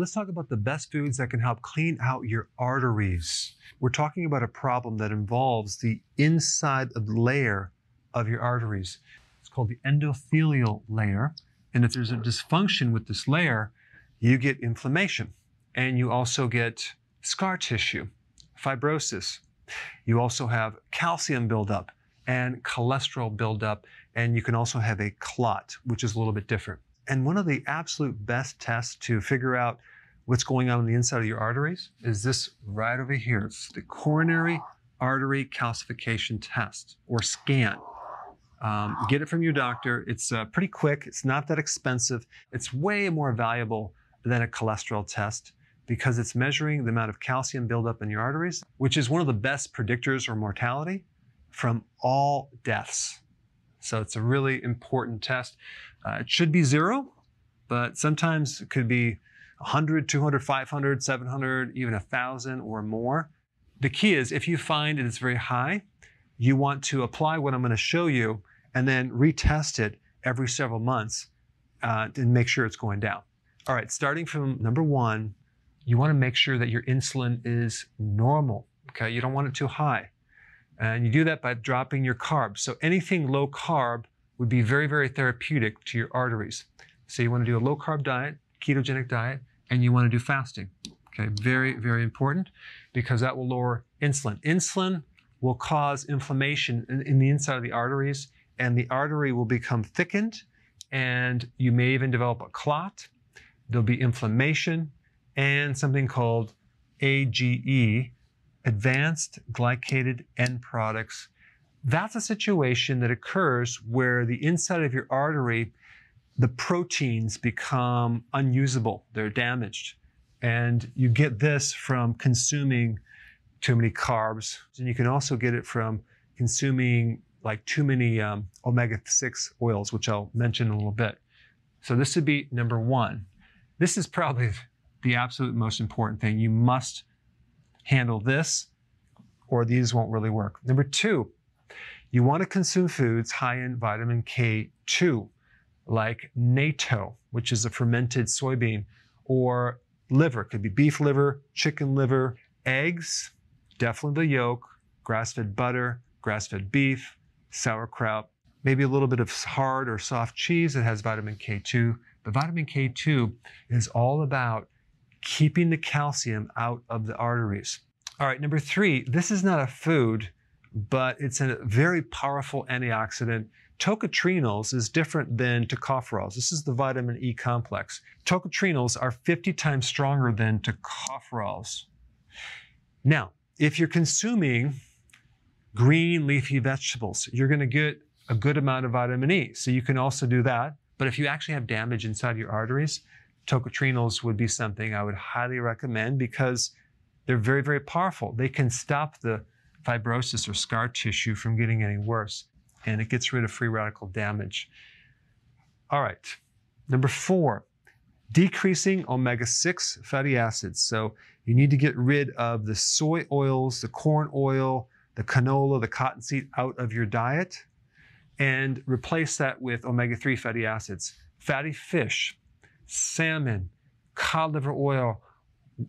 let's talk about the best foods that can help clean out your arteries. We're talking about a problem that involves the inside of the layer of your arteries. It's called the endothelial layer. And if there's a dysfunction with this layer, you get inflammation and you also get scar tissue, fibrosis. You also have calcium buildup and cholesterol buildup, and you can also have a clot, which is a little bit different. And one of the absolute best tests to figure out what's going on on the inside of your arteries is this right over here. It's the coronary artery calcification test or scan. Um, get it from your doctor. It's uh, pretty quick. It's not that expensive. It's way more valuable than a cholesterol test because it's measuring the amount of calcium buildup in your arteries, which is one of the best predictors of mortality from all deaths. So it's a really important test. Uh, it should be zero, but sometimes it could be 100, 200, 500, 700, even 1,000 or more. The key is if you find it is very high, you want to apply what I'm going to show you and then retest it every several months uh, and make sure it's going down. All right, starting from number one, you want to make sure that your insulin is normal. Okay, you don't want it too high. And you do that by dropping your carbs. So anything low carb would be very, very therapeutic to your arteries. So you want to do a low carb diet, ketogenic diet, and you want to do fasting. Okay, very, very important because that will lower insulin. Insulin will cause inflammation in, in the inside of the arteries and the artery will become thickened and you may even develop a clot. There'll be inflammation and something called AGE, advanced glycated end products. That's a situation that occurs where the inside of your artery, the proteins become unusable, they're damaged. And you get this from consuming too many carbs. And you can also get it from consuming like too many um, omega-6 oils, which I'll mention in a little bit. So this would be number one. This is probably the absolute most important thing. You must handle this or these won't really work. Number two, you want to consume foods high in vitamin K2, like natto, which is a fermented soybean, or liver, it could be beef liver, chicken liver, eggs, definitely the yolk, grass-fed butter, grass-fed beef, sauerkraut, maybe a little bit of hard or soft cheese that has vitamin K2. But vitamin K2 is all about keeping the calcium out of the arteries. All right, number three, this is not a food, but it's a very powerful antioxidant. Tocotrienols is different than tocopherols. This is the vitamin E complex. Tocotrienols are 50 times stronger than tocopherols. Now, if you're consuming green leafy vegetables, you're going to get a good amount of vitamin E. So you can also do that. But if you actually have damage inside your arteries, tocotrienols would be something I would highly recommend because they're very, very powerful. They can stop the fibrosis or scar tissue from getting any worse, and it gets rid of free radical damage. All right, number four, decreasing omega 6 fatty acids. So you need to get rid of the soy oils, the corn oil, the canola, the cottonseed out of your diet and replace that with omega 3 fatty acids. Fatty fish, salmon, cod liver oil.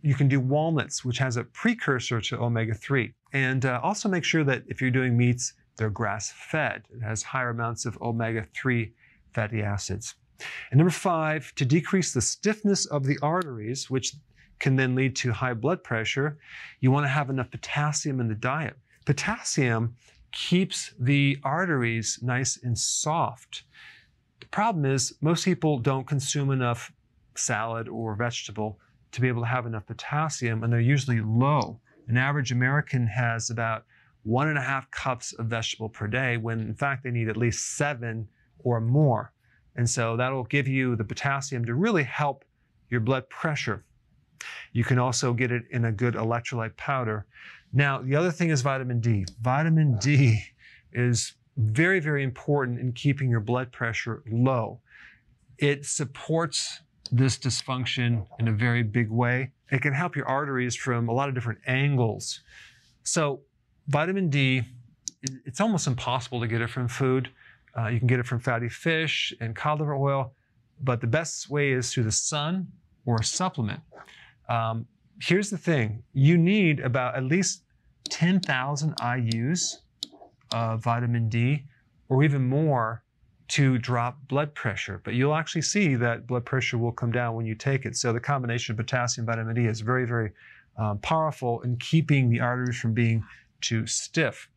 You can do walnuts, which has a precursor to omega 3. And uh, also make sure that if you're doing meats, they're grass fed. It has higher amounts of omega 3 fatty acids. And number five, to decrease the stiffness of the arteries, which can then lead to high blood pressure, you want to have enough potassium in the diet. Potassium keeps the arteries nice and soft. The problem is most people don't consume enough salad or vegetable to be able to have enough potassium, and they're usually low. An average American has about one and a half cups of vegetable per day, when in fact they need at least seven or more. And so that'll give you the potassium to really help your blood pressure. You can also get it in a good electrolyte powder. Now, the other thing is vitamin D. Vitamin D is very, very important in keeping your blood pressure low. It supports this dysfunction in a very big way. It can help your arteries from a lot of different angles. So, vitamin D, it's almost impossible to get it from food. Uh, you can get it from fatty fish and cod liver oil, but the best way is through the sun or a supplement. Um, here's the thing you need about at least 10,000 IUs of vitamin D or even more to drop blood pressure. But you'll actually see that blood pressure will come down when you take it. So the combination of potassium and vitamin D is very, very um, powerful in keeping the arteries from being too stiff.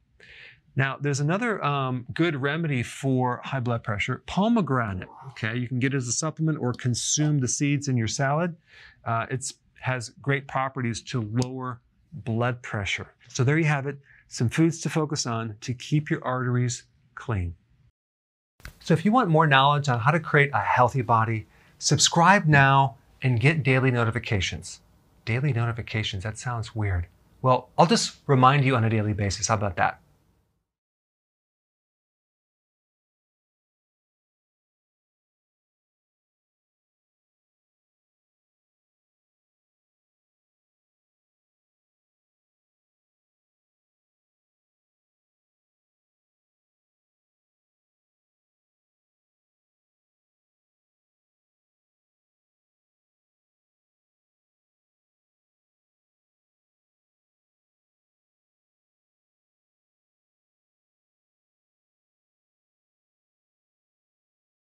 Now, there's another um, good remedy for high blood pressure, pomegranate. Okay, you can get it as a supplement or consume the seeds in your salad. Uh, it has great properties to lower blood pressure. So there you have it, some foods to focus on to keep your arteries clean. So if you want more knowledge on how to create a healthy body, subscribe now and get daily notifications. Daily notifications, that sounds weird. Well, I'll just remind you on a daily basis. How about that?